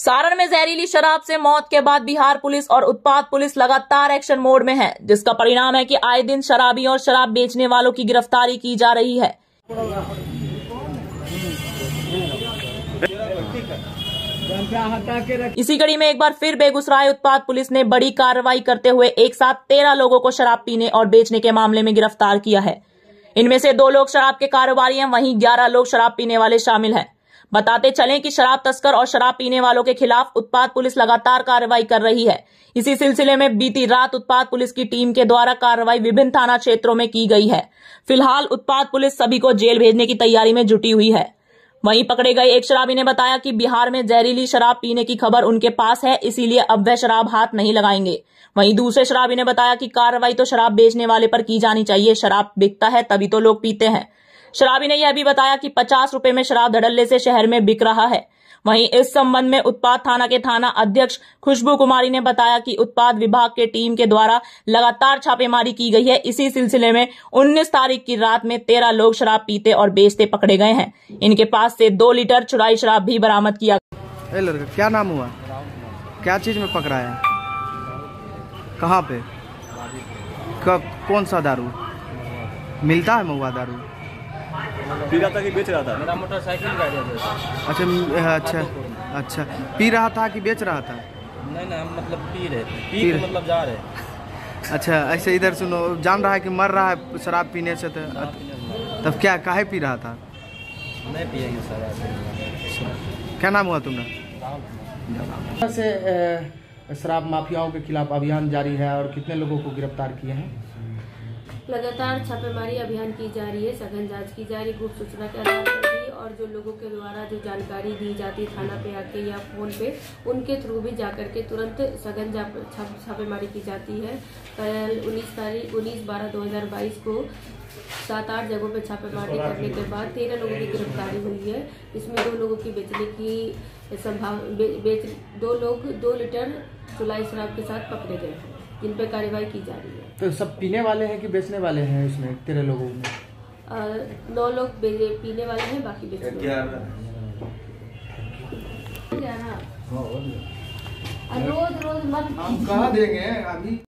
सारण में जहरीली शराब से मौत के बाद बिहार पुलिस और उत्पाद पुलिस लगातार एक्शन मोड में है, जिसका परिणाम है कि आए दिन शराबी और शराब बेचने वालों की गिरफ्तारी की जा रही है। इसी कड़ी में एक बार फिर बेगूसराय उत्पाद पुलिस ने बड़ी कार्रवाई करते हुए एक साथ तेरह लोगों को शराब पीने और बेचने के मामले में गिरफ़्तार किया है। इनमें से दो लोग शराब के कारोबारी हैं, वहीं ग्यारह लोग शराब पीने वाले शामिल हैं। बताते चलें कि शराब तस्कर और शराब पीने वालों के खिलाफ उत्पाद पुलिस लगातार कार्रवाई कर रही है। इसी सिलसिले में बीती रात उत्पाद पुलिस की टीम के द्वारा कार्रवाई विभिन्न थाना क्षेत्रों में की गई है। फ़िलहाल उत्पाद पुलिस सभी को जेल भेजने की तैयारी में जुटी हुई है। वहीं पकड़े गए एक शराबी ने बताया कि बिहार में जहरीली शराब पीने की खबर उनके पास है, इसीलिए अब वह शराब हाथ नहीं लगाएँगे। वहीं दूसरे शराबी ने बताया कि कार्रवाई तो शराब बेचने वाले पर की जानी चाहिए, शराब बिकता है तभी तो लोग पीते हैं। शराबी ने यह भी बताया कि पचास रुपए में शराब धड़ल्ले से शहर में बिक रहा है। वहीं इस संबंध में उत्पाद थाना के थाना अध्यक्ष खुशबू कुमारी ने बताया कि उत्पाद विभाग के टीम के द्वारा लगातार छापेमारी की गई है। इसी सिलसिले में 19 तारीख की रात में 13 लोग शराब पीते और बेचते पकड़े गए हैं। इनके पास से दो लीटर चुराई शराब भी बरामद किया लड़का, क्या नाम हुआ? क्या चीज़ में पकड़ा है? कहाँ पे? कब? कौन सा दारू? मिलता है महुआ दारू? पी रहा था कि बेच रहा था? मेरा मोटरसाइकिल गाड़ी अच्छा अच्छा अच्छा। पी रहा था कि बेच रहा था? नहीं नहीं हम मतलब पी रहे थे। पी पी रहे- मतलब जा रहे। अच्छा ऐसे इधर सुनो जान रहा है कि मर रहा है शराब पीने से तो तब क्या काहे पी रहा था? नहीं पिएँगे सर ऐसे क्या नाम हुआ तुम्हारा से शराब माफियाओं के खिलाफ अभियान जारी है और कितने लोगों को गिरफ़्तार किए हैं? लगातार छापेमारी अभियान की जा रही है सघन जाँच की जा रही गुप्त सूचना के आधार पर भी और जो लोगों के द्वारा जो जानकारी दी जाती है थाना पे आके या फ़ोन पे उनके थ्रू भी जाकर के तुरंत सघन छापेमारी की जाती है। कल 19 तारीख 19 बारह 2022 को सात आठ जगहों पर छापेमारी करने के बाद तेरह लोगों की गिरफ्तारी हुई है। इसमें दो लोगों की बेचने की संभाव बे, बेच दो लोग दो लीटर चुलाई शराब के साथ पकड़े गए हैं। जिन पे कार्रवाई की जा रही है। तो सब पीने वाले हैं कि बेचने वाले हैं इसमें तेरह लोगों में? नौ लोग पीने वाले हैं बाकी बेचने वाले रोज रोज मत हम कहा देंगे अभी